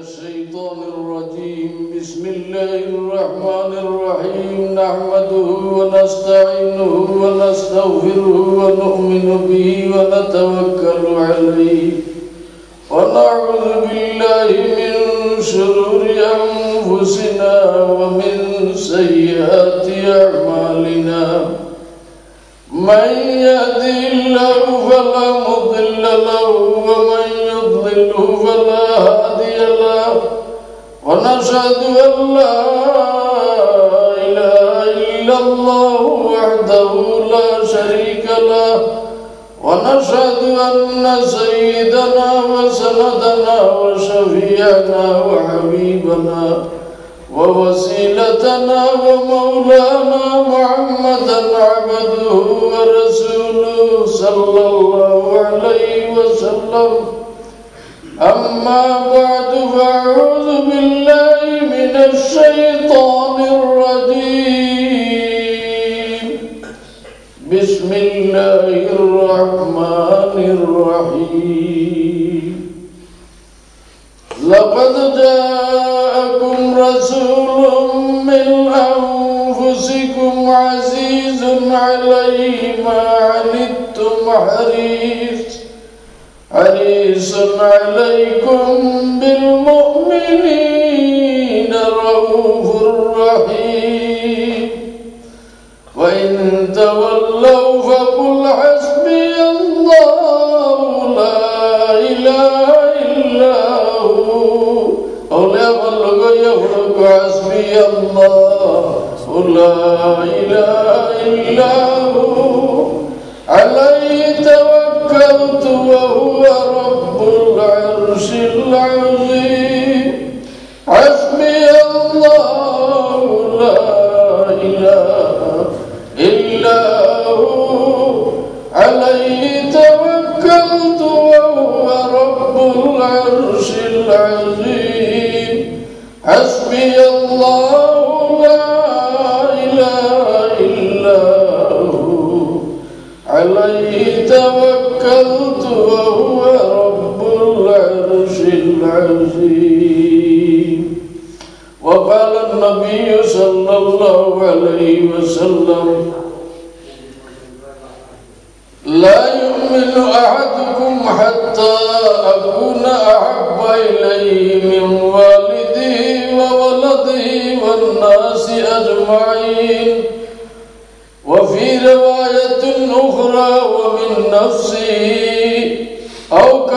الشيطان الرجيم. بسم الله الرحمن الرحيم. نحمده ونستعينه ونستغفره ونؤمن به ونتوكل عليه. ونعوذ بالله من شرور أنفسنا ومن سيئات أعمالنا. من يهدي الله فلا مضل له ومن يضلله فلا هادي له ونشهد أن لا إله إلا الله وحده لا شريك له ونشهد أن سيدنا وسندنا وشفيعنا وحبيبنا ووسيلتنا ومولانا محمدا عبده ورسوله أما بعد فأعوذ بالله من الشيطان الرجيم. بسم الله الرحمن الرحيم. لقد جاءكم رسول من أنفسكم عزيز عليه ما عنتم حريص. حريص عليكم بالمؤمنين رؤوف رحيم. وإن تولوا فقل حسبي الله لا إله إلا هو. أولياء الله يخلق حسبي الله لا إله إلا هو. عليه توكلت وهو رب العرش العظيم.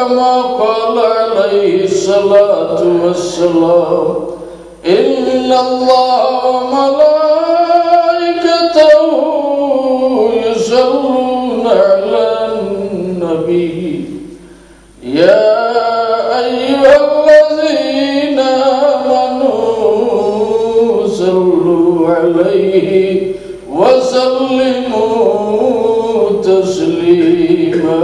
كما قال عليه الصلاة والسلام. إن الله وملائكته يصلون على النبي. يا أيها الذين آمنوا صلوا عليه وسلموا تسليما.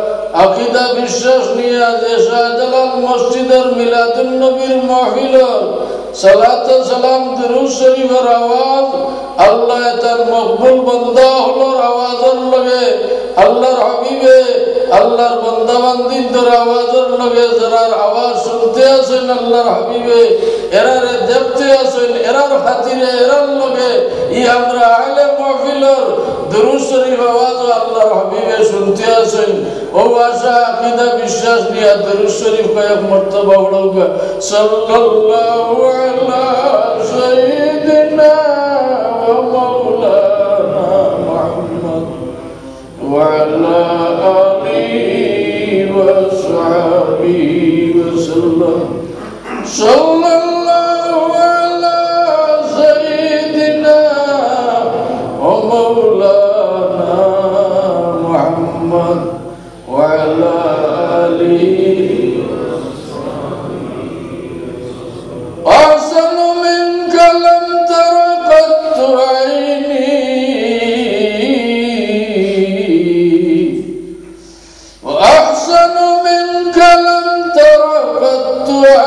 আকিদা বিশ্বাস নিয়ে শাহজালাল মসজিদের মিলাদুন নবীর আওয়াজ আল্লাহ শুনতে আছেন হাবিবে আছেন লগে ই হাবিবে শুনতে আছেন وہ آشا عقیدہ وشواس لیا درود شریف کا ایک مرتبہ اڑوں گا صلی اللہ علی سیدنا و مولانا محمد وعلا آلی و صحابی وسلم صلی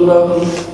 Scriptură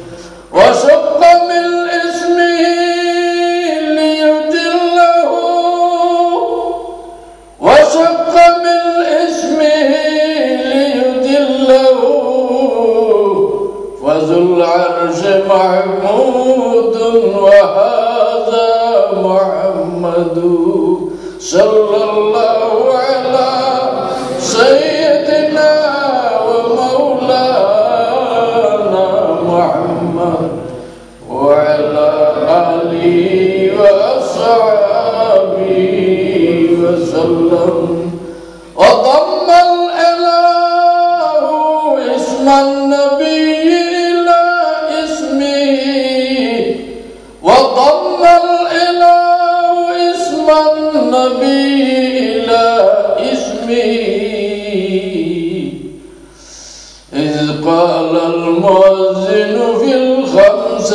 قال المؤذن في الخمس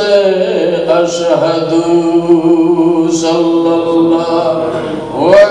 أشهد صلى الله على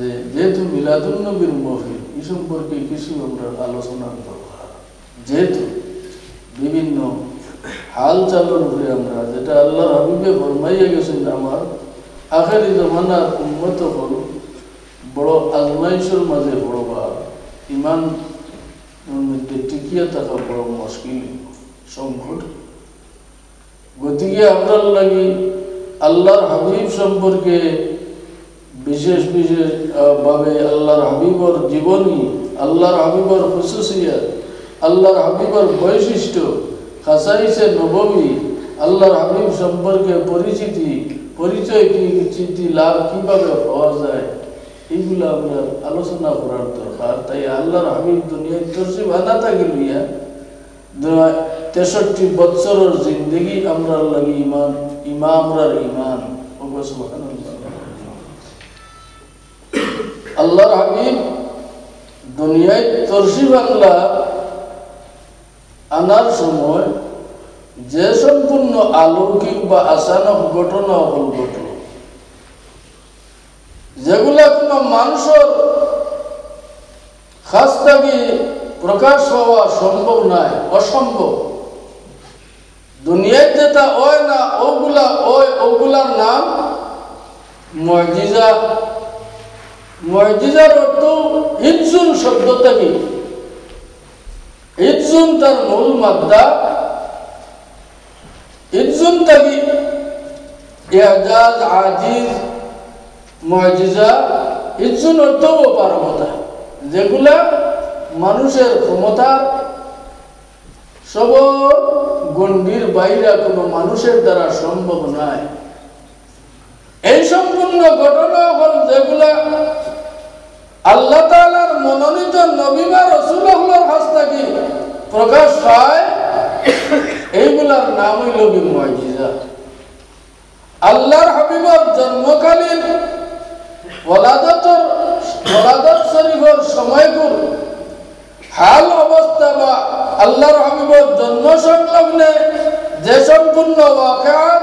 যে যেহেতু মিলাদুল নবীর মহফিল এই সম্পর্কে কিছু আমরা আলোচনার দরকার। যেহেতু বিভিন্ন হাল চালন উপরে আমরা, যেটা আল্লাহ হাবিবে ফরমাইয়া গেছেন আমার আখেরি জমানার উন্নত হল বড় আজমাইশের মাঝে বড় বা ইমান মধ্যে টিকিয়ে থাকা বড় মুশকিল সংকট গতিকে আপনার লাগি আল্লাহর হাবিব সম্পর্কে বিশেষ বিশেষ ভাবে আল্লাহর হাবিবর জীবনী, আল্লাহর হাবিবর খুশুসিয়াত আল্লাহর হাবিবর বৈশিষ্ট্য, খাসাইসে নবমী, আল্লাহর হাবিব সম্পর্কে পরিচিতি, পরিচয় কি, চিঠি লাভ কীভাবে পাওয়া যায়, এইগুলো আমরা আলোচনা করার দরকার। তাই আল্লাহর হাবিব দুনিয়ায় তরসি বাধা থাকি লইয়া তেষট্টি বৎসরের জিন্দগি আমরা লাগি ইমান, ইমামরার ইমান। ওগো আল্লাহর হাবিব দুনিয়ায় তরসি বাংলা আনার সময় যে সম্পূর্ণ আলৌকিক বা আচানক ঘটনা হল ঘটল যেগুলা কোনো মানুষের খাস থাকি প্রকাশ হওয়া সম্ভব নয় অসম্ভব। দুনিয়ায় যেটা ওয় না, ওগুলা ওই ওগুলার নাম মজিজা। মজিজার অর্থ ইনসুন শব্দ থেকে ইজুন তার মূল মাদ্দা। ইজুন থেকে এজাজ আজিজ মজিজা ইজুন অর্থও পারমতা যেগুলা মানুষের ক্ষমতা সব গণ্ডির বাইরে কোনো মানুষের দ্বারা সম্ভব নয়। এই সম্পূর্ণ ঘটনা হল যেগুলা আল্লাহ তালার মনোনীত নবীমা রসুল্লাহর হাত থেকে প্রকাশ পায় এইগুলার নাম হইল কি মজিজা আল্লাহর হাবিবর জন্মকালীন ওলাদতর ওলাদত শরীফর সময়গুলো হাল অবস্থা বা আল্লাহর হাবিবর জন্ম সংলগ্নে যে সম্পূর্ণ ওয়াকাত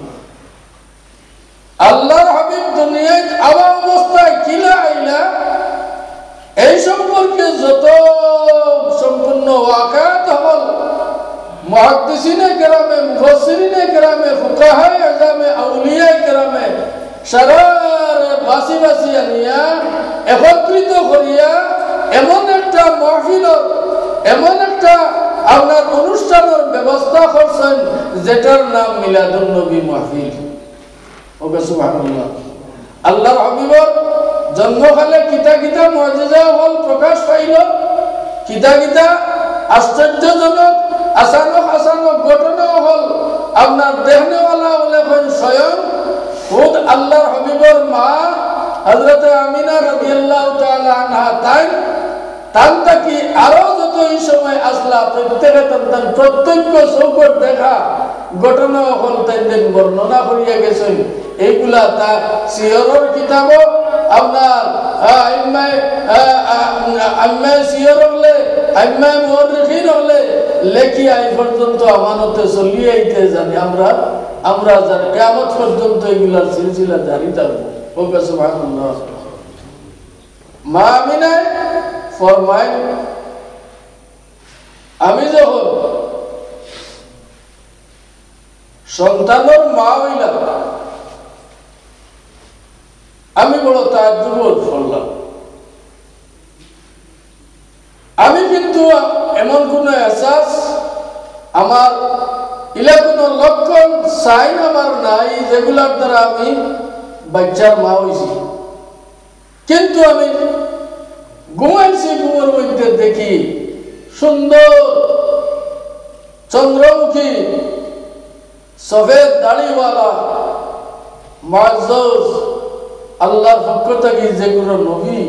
আল্লাহর হাবিব দুনিয়ায় আবার অবস্থায় কিলা আইলা, এই সম্পর্কে যত সম্পূর্ণ ওয়াকাত হল মহাদিসিনে কেরামে মুফসিরিনে কেরামে, ফুকাহায়ে আজামে, আউলিয়ায়ে কেরামে, সারারে বাসি বাসি আনিয়া একত্রিত করিয়া, এমন একটা মহফিল এমন একটা আপনার অনুষ্ঠানের ব্যবস্থা করছেন, যেটার নাম মিলাদুল নবী মাহফিল। ওকে সুবহানাল্লাহ। আল্লাহর হাবিবর জন্মকালে কিতা কিতা মর্যাদা হল প্রকাশ পাইল। কিতা কিতা আশ্চর্যজনক আসানক আসানক ঘটনা হল। আপনার দেহনেওয়ালা হলে স্বয়ং খুদ আল্লাহর হাবিবর মা হজরত আমিনা রাদিয়াল্লাহু তাআলা আনহা তাই তান তাকি আরও যত এই সময় আসলা, প্রত্যেকে তান প্রত্যক্ষ চৌকট দেখা ঘটনা হল তাইদের বর্ণনা করিয়া গেছেন। এইগুলা তা সিয়রর কিতাব আপনার আম্মায় সিয়র হলে আম্মায় মুয়াররিখিন হলে, লেখি আই পর্যন্ত আমানতে চলিয়ে আইতে জানি। আমরা আমরা জানি, কিয়ামত পর্যন্ত এগুলার সিলসিলা জারি থাকব ওকে সুবহানাল্লাহ। মা আমিনায় ফরমায়, আমি যখন সন্তানের মা হইলাম, আমি বড় তার দুর্বল করলাম আমি কিন্তু এমন কোন এহসাস আমার ইলা লক্ষণ সাইন আমার নাই যেগুলার দ্বারা আমি বাচ্চার মা হয়েছি কিন্তু আমি ঘুমাইছি ঘুমের মধ্যে দেখি সুন্দর চন্দ্রমুখী সফেদ দাড়িওয়ালা মাজজ আল্লাহর পক্ষ থেকে যেগুলো নবী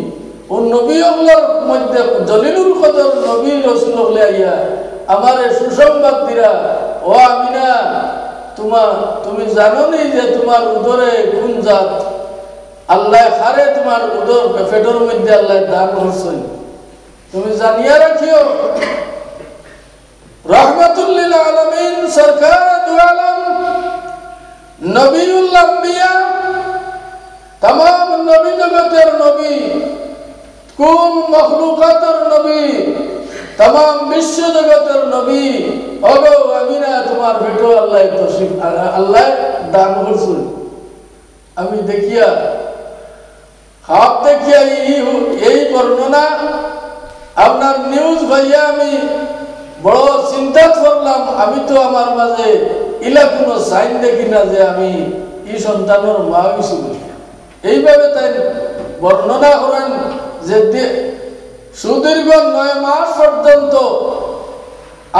ও নবী ওগুলোর মধ্যে জলিলুল কদর নবী রসুল আইয়া আমার সুসংবাদ দিরা, ও আমিনা তোমার তুমি জানো যে তোমার উদরে কোন জাত আল্লাহ হারে তোমার উদর পেটের মধ্যে আল্লাহ দান করছেন। তুমি জানিয়া রাখিও, রহমতুল্লিল আলমিন সরকার দু আলম, নবীউল আম্বিয়া তাম নবী জগতের নবী, কুল মখলুকাতের নবী তাম বিশ্ব জগতের নবী অগো আমিনা তোমার বেটো আল্লাহ তসিফ আল্লাহ দান করছেন। আমি দেখিয়া খাপ দেখিয়া এই বর্ণনা আপনার নিউজ ভাইয়া আমি বড় চিন্তা করলাম। আমি তো আমার মাঝে ইলা কোনো সাইন দেখি না যে আমি এই সন্তানের মা হয়েছি এইভাবে তাই বর্ণনা করেন যে সুদীর্ঘ নয় মাস পর্যন্ত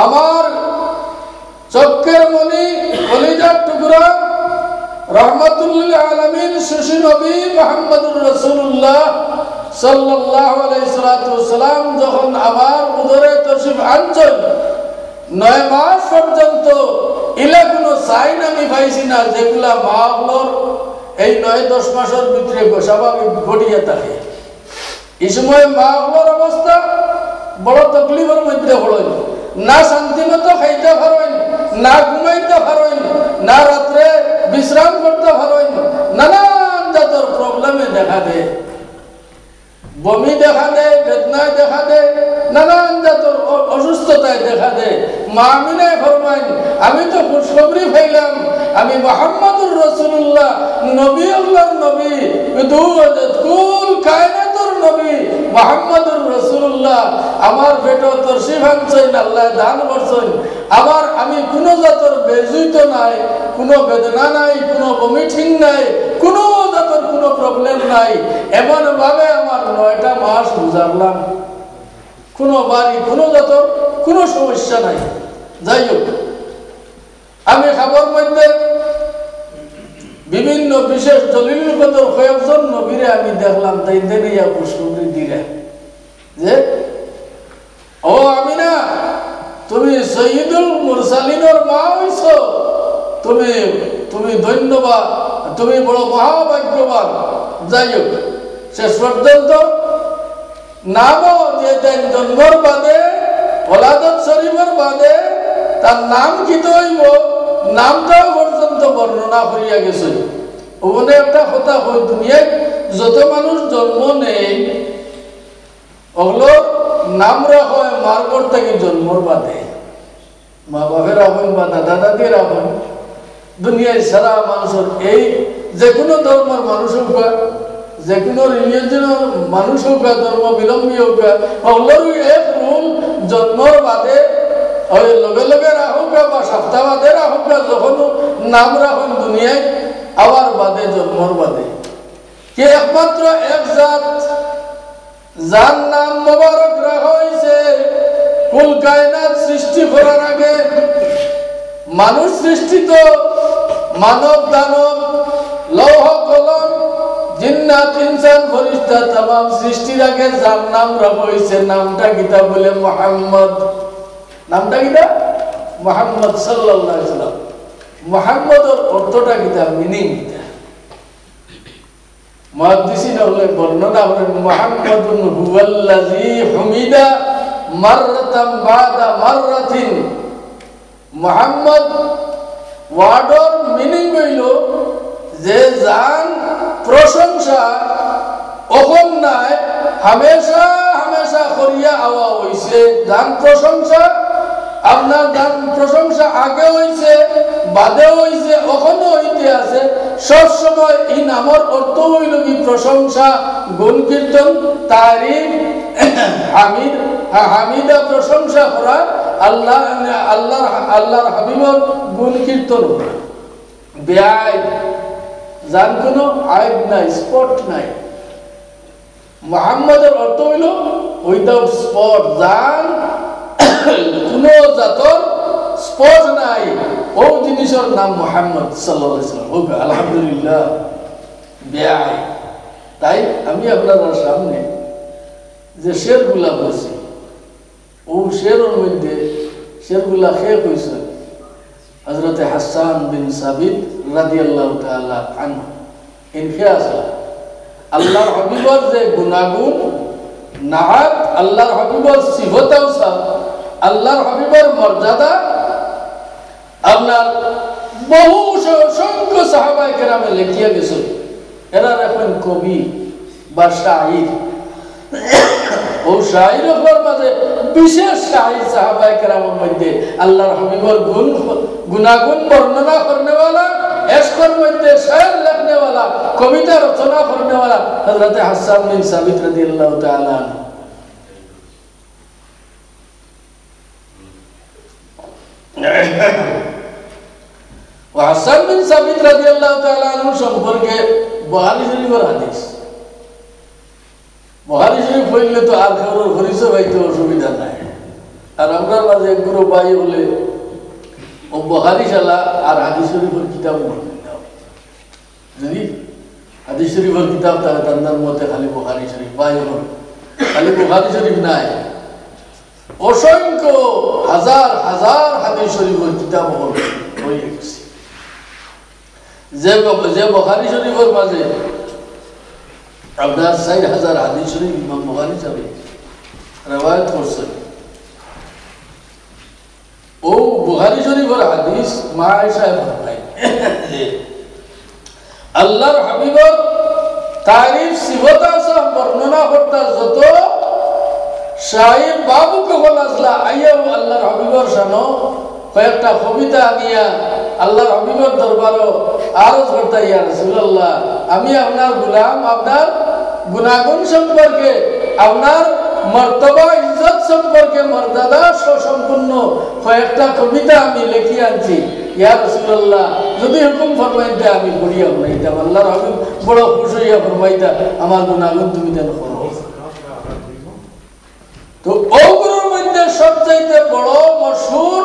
আমার চক্কের মনি কলিজার টুকরা রহমতুল্লাহ আলমিন সুশী নবী মোহাম্মদুর রসুল্লাহ সাল্লাল্লাহু আলাইহি সালাম যখন আমার উদরে তশরিফ আনছেন, নয় মাস পর্যন্ত ইলা কোনো সাইন আমি পাইছি না, যেগুলা মা হলোর এই নয় দশ মাসের ভিতরে স্বাভাবিক ঘটিয়ে থাকে। এই সময় মা হলোর অবস্থা বড় তকলিফের মধ্যে হলেন না শান্তি মতো খাইতে পারবেন না ঘুমাইতে পারবেন না রাত্রে বিশ্রাম করতে পারবেন নানান জাতর প্রবলেমে দেখা দেয়। বমি দেখা দেয়, বেদনায় দেখা দেয়, নানান জাতর অসুস্থতায় দেখা দেয়। মা আমিনায় ফরমাইন, আমি তো খুশখবরি পাইলাম। আমি মোহাম্মদুর রসুল্লাহ নবী আল্লাহর নবী। কুল কায়নাতুর নবী, মোহাম্মদুর রসুল্লাহ আমার পেট তরসি ভাঙছেন আল্লাহ দান করছেন। আবার আমি কোনো জাতর বেজুইত নাই, কোনো বেদনা নাই, কোনো বমিঠিং নাই, কোনো প্রবলেম নাই। এমন ভাবে আমার নয়টা মাস গুজারলাম। কোনো বাড়ি, কোনো জাতর কোনো সমস্যা নাই। যাই হোক, আমি খাবার মধ্যে বিভিন্ন বিশেষ দলিল কদর কয়েকজন নবীরে আমি দেখলাম, তাই দেনে ইয়া দিলে। যে, ও আমি না তুমি সঈদুল মুরসালিনের মা হইছ। তুমি তুমি ধন্যবাদ। তুমি বড় মহাভাগ্যবান। যাই হোক, শেষ পর্যন্ত নামও যে জন্মর বাদে, ওলাদত শরীফের বাদে, তার নাম কি হইব? নামটাও পর্যন্ত বর্ণনা করিয়া গেছে। ওখানে একটা কথা হয়, দুনিয়ায় যত মানুষ জন্ম নেই ওগুলো নাম রাখা হয় মার্গর থেকে জন্মর বাদে। মা বাপের রাখেন বা দাদা দাদির রাখেন দুনিয়ায় সারা মানুষের এই যে কোনো ধর্মের মানুষ হোক যে কোনো রিলিজনের মানুষ হোক ধর্ম বিলম্বী হোক ওগুলোর এক রুল জন্মর বাদে ওই লগে লগে রাখুক বা সপ্তাহ বাদে রাখুক যখন নাম রাখুন দুনিয়ায়, আবার বাদে জন্মর বাদে। কে একমাত্র এক জাত, যার নাম মোবারক রাখা হয়েছে, কুল কায়নাত সৃষ্টি করার আগে মানুষ সৃষ্টিত মানব দানব, লৌহ কলম, জিন্নাত, ইনসান, ফরিস্তা তাম যার নাম রাখা নামটা গীতা বলে মোহাম্মদ। নামটা কিটা মোহাম্মদ সাল্লাম। মিনিং কিটা মুহাদ্দিসিন হলে বর্ণনা মুহাম্মদ ওয়ার্ডর মিনিং হইল যে জান, প্রশংসা নাই হামেশা হামেশা করিয়া আওয়া হইছে। জান প্রশংসা, আপনার গান প্রশংসা আগে হইছে, বাদে হইছে, এখনও হইতে আছে। সব সময় এই নামর অর্থ হইল কি প্রশংসা, গুণ কীর্তন, তারিফ, হামিদ, হামিদা প্রশংসা করা আল্লাহ আল্লাহর আল্লাহর হাবিবর গুণ কীর্তন করা। ব্যয় যার কোনো আইব নাই, স্পট নাই। মোহাম্মদের অর্থ হইল উইদাউট স্পট যান কোন জাতর স্পট নাই। ও জিনিসের নাম মোহাম্মদ সাল্লাম। আলহামদুলিল্লাহ। ব্যয় তাই আমি আপনারা সামনে যে শেরগুলা বলছি ও শেরের মধ্যে শেরগুলা খেয়ে কইছে হজরত হাসান বিন সাবিত রাদি আল্লাহ তাআলা আনহু ইনখে আসলা আল্লাহর হাবিবর যে গুনাগুন নাহাত আল্লাহর হাবিবর সিফতাও সব আল্লাহর হাবিবর মর্যাদা আপনার বহু অসংখ্য সাহাবাই কেরামে লেখিয়া গেছে। এরা এখন কবি বা শাহির ও শাহির মাঝে বিশেষ শাহির সাহাবাই কেরামের মধ্যে আল্লাহর হাবিবর গুণ, গুণাগুণ বর্ণনা করনেওয়ালা এসকর মধ্যে শায়ের লেখনেওয়ালা কবিতা রচনা করনেওয়ালা হজরত হাসান বিন সাবিত রাদিয়াল্লাহু তাআলা হাসান বিন সাবিত রাদিয়াল্লাহু তাআলা সম্পর্কে বুখারী শরীফের হাদিস। শরীফ পড়লে তো আর কারোর পাইতে অসুবিধা নাই। আর আমরা মাঝে একগুলো পাই বলে, ও শালা আর হাদিস শরীফের কিতাব হাদিস শরীফের কিতাব, তাহলে মতে খালি বুখারী শরীফ পাই হল খালি বুখারী শরীফ নাই। অসংখ্য হাজার হাজার হাদিস শরীফের কিতাব গেছে। যে যে বখারি শরীফের মাঝে আপনার ষাট হাজার হাদিস শরীফ ইমাম বখারি যাবে রেওয়ায়ত করছেন ও বুখারি শরীফের হাদিস মা আয়েশা ভাই আল্লাহর হাবিবর তারিফ সিবতা সব বর্ণনা করতা যত সাহেব বাবু কখন আসলা আইয়াও আল্লাহর হাবিবর শানো কয়েকটা কবিতা নিয়া আল্লাহর হাবিবর দরবারও আরজ করতে ইয়া রাসূলুল্লাহ, আমি আপনার গোলাম, আপনার গুনাগুন সম্পর্কে, আপনার মর্তবা, ইজ্জত সম্পর্কে মর্যাদা সম্পূর্ণ কয়েকটা কবিতা আমি লিখি আনছি। ইয়া রাসূলুল্লাহ, যদি হুকুম ফরমাইতে আমি পড়িয়া শুনাইতাম আল্লাহর হাবিব বড় খুশি হইয়া ফরমাইতা, আমার গুনাহগুন তুমি যেন করো। তো ওগুলোর মধ্যে সবচাইতে বড় মশহুর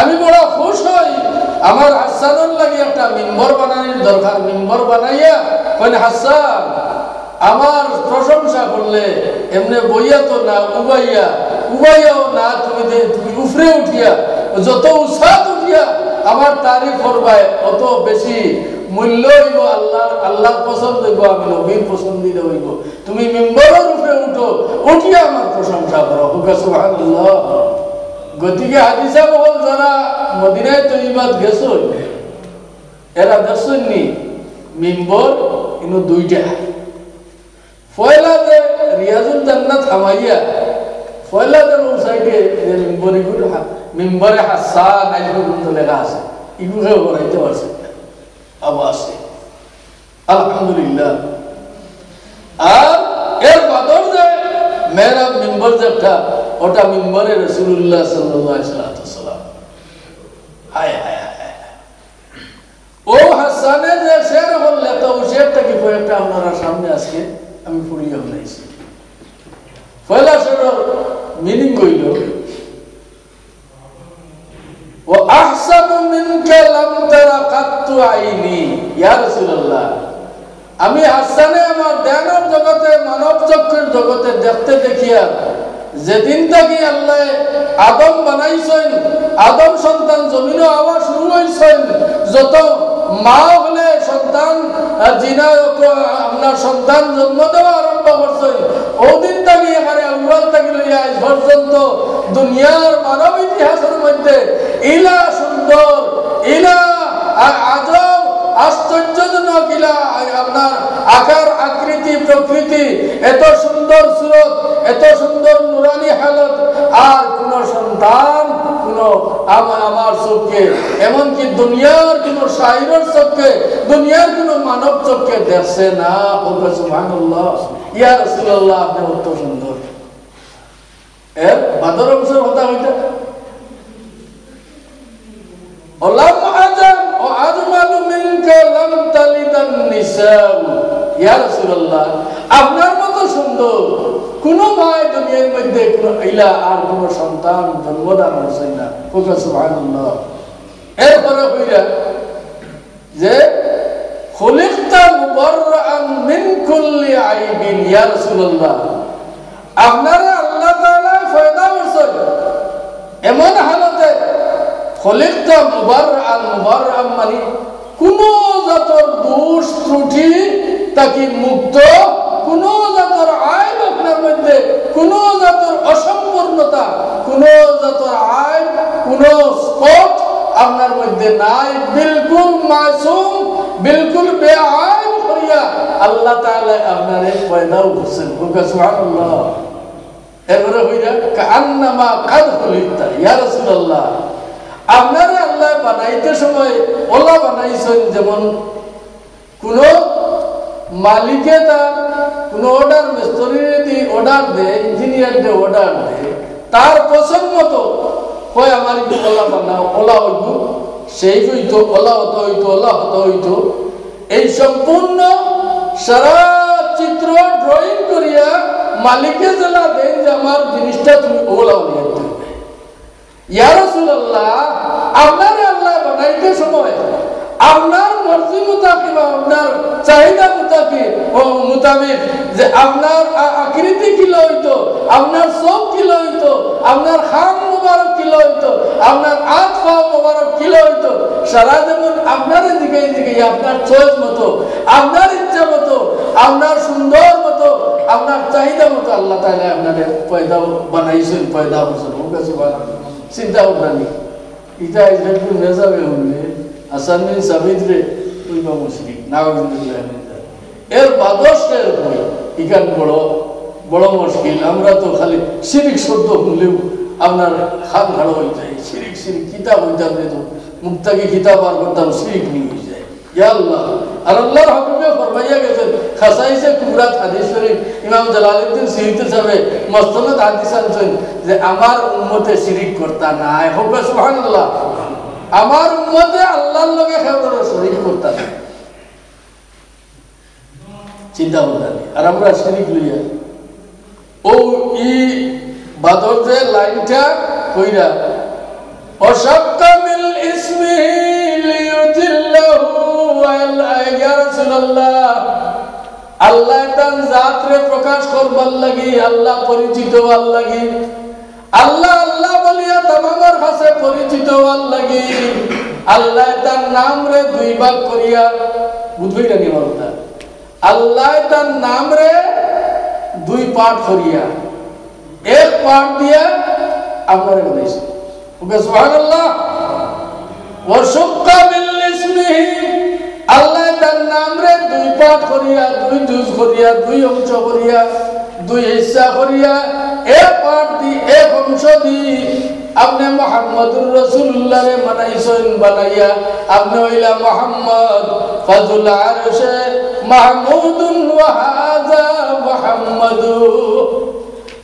আমি বড় খুশ হই। আমার হাসানের লাগে একটা মেম্বর বানানোর দরকার। মেম্বর বানাইয়া কইন, হাসান, আমার প্রশংসা করলে এমনি বইয়া তো না উবাইয়া, উবাইয়াও না তুমি যে তুমি উফরে উঠিয়া, যত উৎসাহ উঠিয়া আমার তারিফ করবায় অত বেশি মূল্য হইব আল্লাহর আল্লাহর পছন্দ হইব, আমি নবীর পছন্দিত হইব। তুমি মেম্বরের উপরে উঠো, উঠিয়া আমার প্রশংসা করো। হুকা সুবহানাল্লাহ। গতিকে হাদিসা বহল যারা মদিনায় তৈবাদ গেছ এরা দেখছেননি মেম্বর, ইনো দুইটা পয়লা যে রিয়াজুল জান্নাত হামাইয়া ও সাইডে যে মেম্বরি গুলো মেম্বরে হাসান আইল পর্যন্ত লেখা আছে। ইগুলো বলাইতে পারছে আবার আছে আলহামদুলিল্লাহ। আর এর বাদর যে মেরা মেম্বর যেটা, ওটা মেম্বরে রসুল্লাহ সাল্লাম ও হাসানে যে শের বললে, তো ও শেরটা কি কয়েকটা আপনারা সামনে আজকে আমি পড়িয়ে বলেছি পয়লা শেরের মিনিং হইল, ও আহসানু মিনকা লাম তারা কাত্তু আইনি, ইয়া রাসূলুল্লাহ। আমি হাসানে আমার ধ্যানের জগতে, মানব চক্ষুর জগতে দেখতে দেখিয়া যেদিন থেকে আল্লাহ আদম বানাইছেন, আদম সন্তান জমিনও আবার শুরু হয়েছেন যত মা হলে সন্তান জিনা আপনার সন্তান জন্ম দেওয়া আরম্ভ করছেন, ওদিন থেকে এখানে আউ্বাল থেকে লইয়া আজ পর্যন্ত দুনিয়ার মানব ইতিহাসের মধ্যে ইলা সুন্দর, ইলা আজব আশ্চর্যজনক ইলা আপনার আকার, আকৃতি, প্রকৃতি, এত সুন্দর সুরত, এত সুন্দর নুরানি হালত, আর কোন সন্তান, কোন আমার চোখকে, এমনকি দুনিয়ার কোন শাহিরের চোখকে, দুনিয়ার কোন মানব চোখকে দেখছে না। সুবহানাল্লাহ। ইয়া রাসূলুল্লাহ, আপনি অত সুন্দর। এর বাদর অবসর কথা হইতে ওলাম আজম ও আজমালু মিনকা লাম তালিদান নিসাউ। ইয়া রাসূলুল্লাহ, আপনার মতো সুন্দর কোন মায় দুনিয়ার মধ্যে কোন ইলা আর কোন সন্তান জন্মদান হচ্ছেন না। কোকা সুবহানাল্লাহ। এরপরে হইরা যে খুলিকতা মুবাররান মিন কুল্লি আইবিন ইয়া রাসূলুল্লাহ, আপনারা আল্লাহ তাআলা ফয়দা করছেন এমন হালতে খলিকটা মুবাররান মুবাররান মানে কোন জাতর দোষ ত্রুটি তাকে মুক্ত, কোন জাতর আইব আপনার মধ্যে, কোন জাতর অসম্পূর্ণতা, কোন জাতর আইব কোন স্পট আপনার মধ্যে নাই। বিলকুল মাসুম, বিলকুল বেআইব করিয়া আল্লাহ তাআলা আপনারে পয়দাও করছেন। সুবহানাল্লাহ। এরপরে হইয়া কান্নামা কাদ খলিকতা ইয়া রাসূলুল্লাহ আপনারা আল্লাহ বানাইতে সময় ওলা বানাইছেন যেমন কোন মালিকে তার কোন অর্ডার মিস্ত্রি অর্ডার দেয় ইঞ্জিনিয়ার দিয়ে অর্ডার দেয় তার পছন্দ মতো কয় আমার একটু ওলা বানাও, ওলা হইব সেই হইতো, ওলা হতো হইতো, ওলা হতো হইতো। এই সম্পূর্ণ সারা চিত্র ড্রয়িং করিয়া মালিকে জেলা দেন যে আমার জিনিসটা তুমি ওলা নিয়ে আপনার আল্লাহ বানাইতে সময়, আপনার মর্জি মোতাবেক আপনার চাহিদা আপনার চোখ মতো, আপনার ইচ্ছা মতো, আপনার সুন্দর মতো, আপনার চাহিদা মতো আল্লাহ তাআলা আপনাদের পয়দা বানাইছেন, পয়দা সুবহানাল্লাহ। চিন্তা ভাবনা নেই। ইটা ইজাকুল যাবে হলে আসামি সাবিদরে নাউজুবিল্লাহ মিন যালিক। এর বাদশের বই ইকান বড় বড় মুশকিল। আমরা তো খালি শিরিক শব্দ শুনলেও আপনার খান খাড়ো হয়ে যায়। শিরিক শিরিক, কিতাব হইতাম তো মুক্তাকে কিতাব আর করতাম শিরিক নিয়ে। আমার উন্মতে শিরিক করতা নাই। হোক আমার উন্মতে আল্লাহর লগে খেবরের করতা নাই। চিন্তা নেই। আর আমরা শিরিক লইয়া ও ই বাদর যে লাইনটা কইরা অসক্ত মিল আল্লাহ দুই পাঠ করিয়া এক পাঠ দিয়া আপনারে তার নাম রে দুই পাঠ করিয়া, দুই জুজ করিয়া, দুই অংশ করিয়া, দুই হিস্সা করিয়া এক পাঠ দি এক অংশ দি, আপনি মোহাম্মদুর রসুল্লাহ রে বানাইছেন বানাইয়া আপনি হইলা মোহাম্মদ ফাজুল আরশে মাহমুদুন ওয়া হাযা মুহাম্মাদু।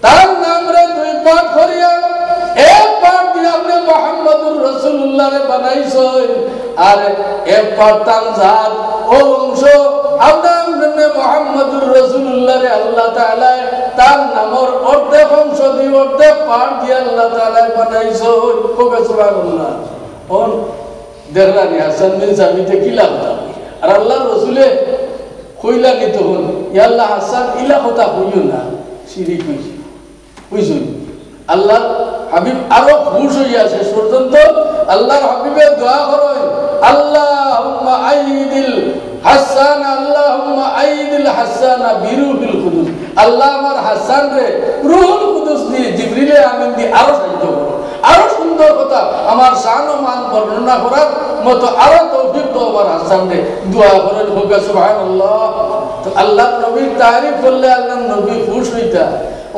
তার নাম রে দুই পাঠ করিয়া আপনি মোহাম্মদুর রসুল্লাহ রে বানাইছেন আর এক পাঠ জাত ও আপনার মোহাম্মদুর আল্লাহ তার নামর অর্ধেক অংশ অর্ধেক দিয়ে আল্লাহ সুবহানাল্লাহ? ওন হাসান কি আর আল্লাহ রসুলে কইলা নি তখন ইয়াল্লাহ হাসান ইলা কথা কইও না। শিরিক হইছে। বুঝুন আল্লাহ হাবিব আরও খুশ হইয়াছে পর্যন্ত আল্লাহর হাবিবের দোয়া করেন আল্লাহুম্মা আইদিল হাসান, আল্লাহুম্মা আইদিল হাসানা বিরুহিল কুদুস। আল্লাহ আমার হাসান রে রুহুল কুদুস দিয়ে জিবরিলে আমিন দিয়ে আরও সাহায্য করো। আরও সুন্দর কথা আমার শান ও মান বর্ণনা করার মতো আরও তৌফিক তো আমার হাসান রে। দোয়া করেন হোক, সুবহানাল্লাহ। আল্লাহ নবীর তারিফ করলে আল্লাহ নবী খুশ হইতা।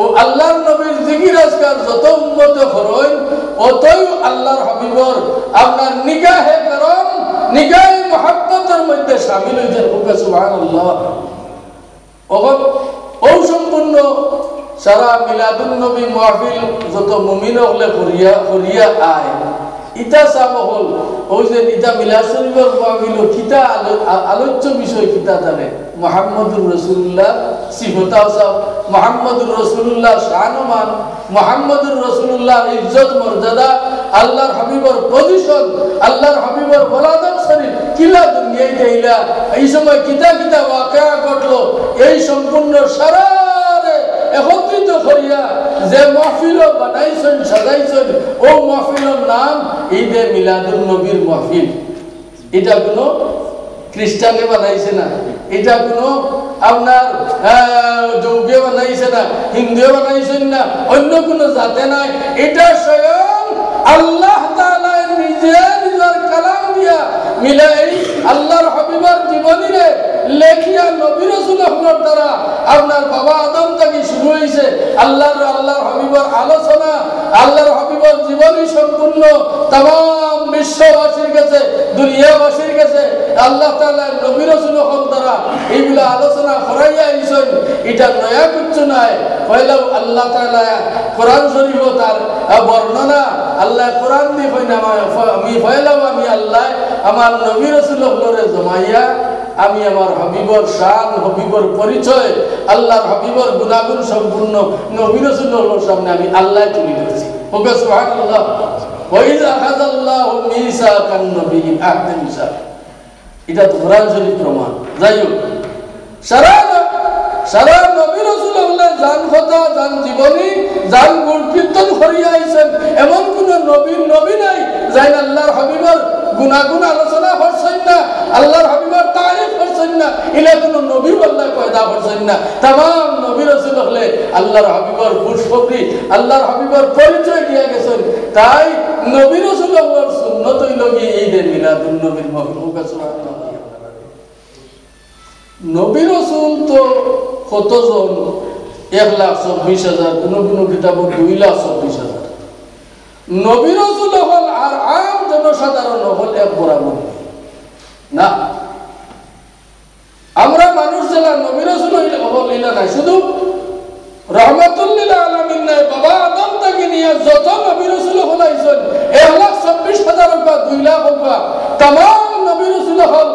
ও আল্লাহর নবীর জিকির আজকার যত উন্নত হরই অতই আল্লাহর হাবিবর আপনার নিগাহে করম নিগাহে মহাব্বতের মধ্যে সামিল হয়েছে হুকে সুবহানাল্লাহ। অগত ও সম্পূর্ণ সারা মিলাদুন নবী মাহফিল যত মুমিন হলে করিয়া করিয়া আয়। ইটা চাব ওই যে ইটা মিলাদ শরীফের মাহফিল কিতা আলোচ্য বিষয় কিতা জানে? মোহাম্মদুর রসুল্লাহ সিফতাও সাহ মোহাম্মদুর রসুল্লাহ শাহনমান মোহাম্মদুর রসুল্লাহ ইজ্জত মর্যাদা আল্লাহর হাবিবর পজিশন আল্লাহর হাবিবর শরীফ কিলা দুনিয়ায় এই সময় কিতা কিতা ওয়াকা ঘটলো। এই সম্পূর্ণ সারা একত্রিত করিয়া যে মাহফিল বানাইছেন, সাজাইছেন, ও মাহফিলের নাম ঈদে মিলাদুল নবীর মাহফিল। এটা কোনো খ্রিস্টানে বানাইছে না। এটা কোনো আপনার যৌগে বানাইছে না হিন্দুয়ে বানাইছেন না, অন্য কোনো জাতে নাই। এটা স্বয়ং আল্লাহ নিজে নিজের কালাম দিয়া মিলাই আল্লাহর হাবিবার জীবনীরে লেখিয়া নবী রাসূল আপনার দ্বারা আপনার বাবা আদম থেকে শুরু হয়েছে আল্লাহর আল্লাহর হাবিবার আলোচনা, আল্লাহর হাবিবার জীবনী সম্পূর্ণ তাম বিশ্ববাসীর কাছে, দুনিয়াবাসীর কাছে আল্লাহ তাআলা নবী রাসূল দ্বারা এইগুলা আলোচনা করাইয়া আইছেন এটা নয়া কিছু নাই পয়লা আল্লাহ তাআলা কোরআন শরীফ তার বর্ণনা, আল্লাহ কোরআন দি কই আমি পয়লাও আমি আল্লাহ আমার নবী রাসূল হলরে জমাইয়া, আমি আমার হাবিবর শান, হাবিবর পরিচয়, আল্লাহর হাবিবর গুণাগুণ সম্পূর্ণ নবী রাসূলের সামনে আমি আল্লাহ তুলে ধরেছি। ওকে আহদে মিসাক এটা তো কোরআন শরীফ প্রমাণ। যাই হোক, সারা সারা নবী রাসূলুল্লাহ জান কথা জান জীবনী জান গুণ কীর্তন করিয়া আইছেন এমন কোন নবী নবী নাই যাই আল্লাহর হাবিবর গুণাগুণ আলোচনা করছেন না, আল্লাহর হাবিবার তারিফ করছেন না, ইলা কোন নবী আল্লাহ পয়দা করছেন না। তাম নবী রাসূল হলে আল্লাহর হাবিবার খুশখবরি, আল্লাহর হাবিবার পরিচয় দিয়া গেছেন। তাই নবী রসুল্লাহর সুন্নত হইল গিয়ে ঈদে মিলাদুন নবীর মহবুব, সুবহানাল্লাহ। রসুল তো কতজন এক লাখ চব্বিশ হাজার? কোনো কোনো কিতাব দুই লাখ চব্বিশ হাজার। নবীর হল আর আম জনসাধারণ হল এক বরাবর না আমরা মানুষ যারা নবী রসুল হল ইলা নাই শুধু রহমতুল্লিল আলমিন নাই বাবা আদম থেকে নিয়ে যত নবী রসুল হল আইসন এক লাখ চব্বিশ হাজার বা দুই লাখ বা তাম নবী রসুল হল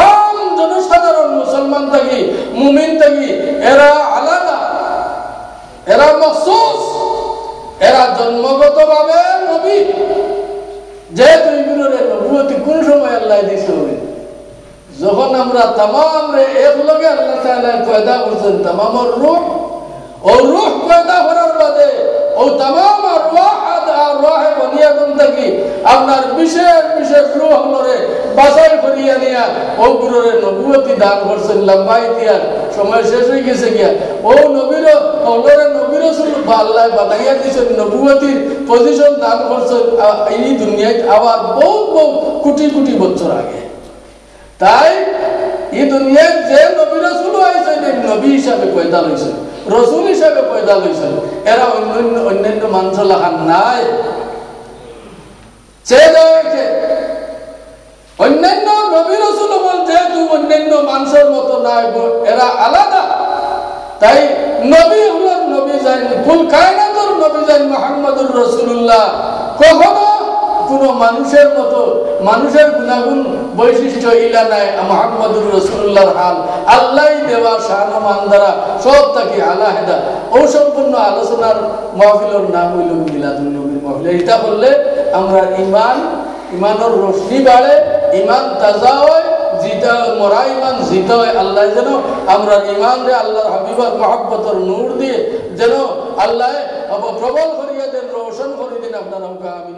আম জনসাধারণ মুসলমান থাকি মুমিন থাকি এরা আলাদা এরা মখসুস এরা জন্মগত ভাবে নবী যেহেতু এগুলোরে নবুয়তি কোন সময় আল্লাহ দিছে হবে যখন আমরা তামাম রে এক লগে আল্লাহ তাআলা পয়দা করছেন তামামর রূহ ও রূহ পয়দা করার বাদে ও তামাম আরওয়াহ আরওয়াহ বনি আদম থাকি আপনার বিশেষ বিশেষ রূহ হলরে বাছাই করিয়া নিয়া ও গুরুরে নবুয়তি দান করছেন লম্বাই দিয়ার সময় শেষ হয়ে গেছে গিয়া। ও নবীর হলরে নবীর আল্লাহ বানাইয়া দিয়েছেন নবুয়তির পজিশন দান করছেন। এই দুনিয়ায় আবার বহু বহু, কোটি কোটি বছর আগে। তাই এই দুনিয়ায় যে নবী রসুল আইছেন নবী হিসাবে পয়দা লইছেন, রসুল হিসাবে পয়দা লইছেন, এরা অন্যান্য অন্যান্য মানুষ লাখান নাই সে অন্যান্য নবী রসুল যেহেতু অন্যান্য মানুষের মতো নাই, এরা আলাদা। তাই নবী হলেন নবী যাই কুল কায়নাতুর নবী যাই মোহাম্মদুর রসুল্লাহ কখনো কোন মানুষের মতো, মানুষের গুণাগুণ, বৈশিষ্ট্য ইলা নাই, মোহাম্মদুর রসুল্লাহর হাল। আল্লাহ দেওয়া শাহমান দ্বারা সব তাকে আলাহেদা ও সম্পূর্ণ আলোচনার মহফিলর নাম হইল মিলাদুল নবীর মহফিল। এটা বললে আমরা ইমান ইমানের রশ্মি বাড়ে ইমান তাজা হয়, জিতা মরা ইমান জিতা হয়, আল্লাহ যেন আমরা ইমান রে আল্লাহর হাবিবর মহাব্বতর নূর দিয়ে, যেন আল্লাহ প্রবল করিয়া দেন রোশন করিয়ে দিন আপনার আমিন